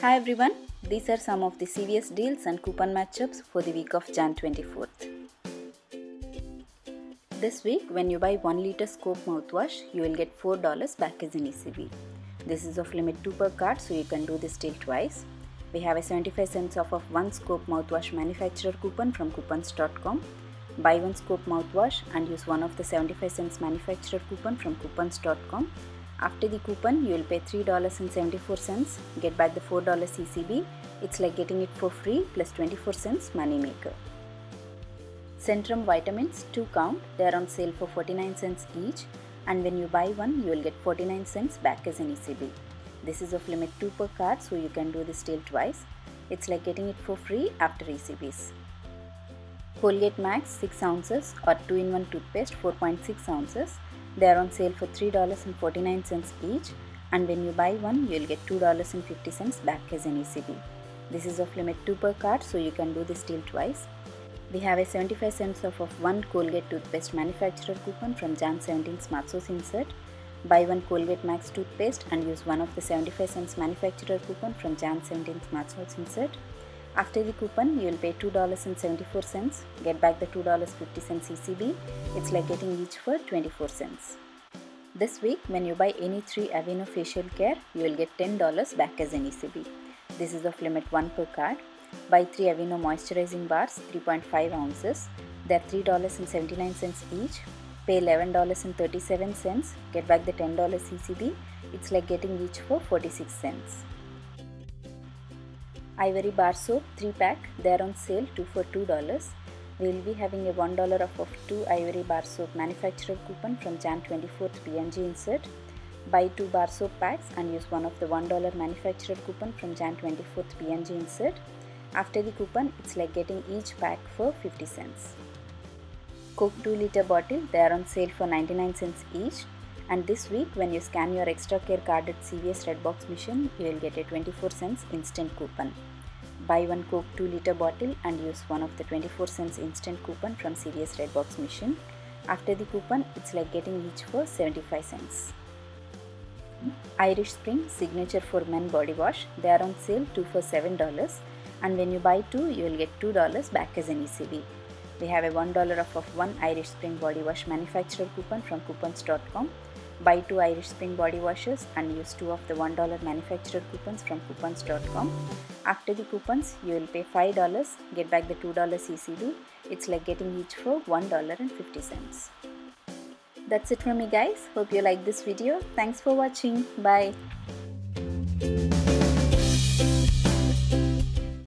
Hi everyone, these are some of the CVS deals and coupon matchups for the week of Jan 24th. This week, when you buy 1 litre scope mouthwash, you will get $4 back as an ECB. This is of limit 2 per card, so you can do this deal twice. We have a 75 cents off of 1 scope mouthwash manufacturer coupon from coupons.com. Buy 1 scope mouthwash and use one of the 75 cents manufacturer coupon from coupons.com after the coupon, you will pay $3.74, get back the $4 ECB. It's like getting it for free plus 24 cents money maker. Centrum vitamins 2 count, they are on sale for 49 cents each and when you buy one, you will get 49 cents back as an ECB. This is of limit 2 per card so you can do this deal twice. It's like getting it for free after ECBs. Colgate Max 6 ounces or 2 in 1 toothpaste 4.6 ounces they are on sale for $3.49 each and when you buy one you will get $2.50 back as an ECB. This is of limit 2 per card so you can do this deal twice. We have a 75 cents off of one Colgate toothpaste manufacturer coupon from Jan 17 Smart Source insert. Buy one Colgate Max toothpaste and use one of the 75 cents manufacturer coupon from Jan 17 Smart Source insert. After the coupon, you will pay $2.74, get back the $2.50 ECB. It's like getting each for 24 cents. This week, when you buy any 3 Aveeno facial care, you will get $10 back as an ECB. This is of limit 1 per card. Buy 3 Aveeno moisturizing bars, 3.5 ounces. They are $3.79 each. Pay $11.37, get back the $10 ECB. It's like getting each for 46 cents. Ivory bar soap 3 pack, they are on sale 2 for $2. We will be having a $1 off of 2 Ivory bar soap manufacturer coupon from Jan 24th P&G insert. Buy 2 bar soap packs and use one of the $1 manufacturer coupon from Jan 24th P&G insert. After the coupon, it's like getting each pack for 50 cents. Coke 2 liter bottle, they are on sale for 99 cents each. And this week, when you scan your extra care card at CVS Redbox machine, you will get a 24 cents instant coupon. Buy one Coke 2 liter bottle and use one of the 24 cents instant coupon from CVS Redbox machine. After the coupon, it's like getting each for 75 cents. Irish Spring Signature for Men Body Wash, they are on sale 2 for $7 and when you buy 2, you will get $2 back as an ECB. We have a $1 off of one Irish Spring Body Wash manufacturer coupon from coupons.com Buy two Irish Spring body washes and use two of the $1 manufacturer coupons from coupons.com. After the coupons, you will pay $5, get back the $2 ECB. It's like getting each for $1.50. That's it from me guys. Hope you like this video. Thanks for watching. Bye.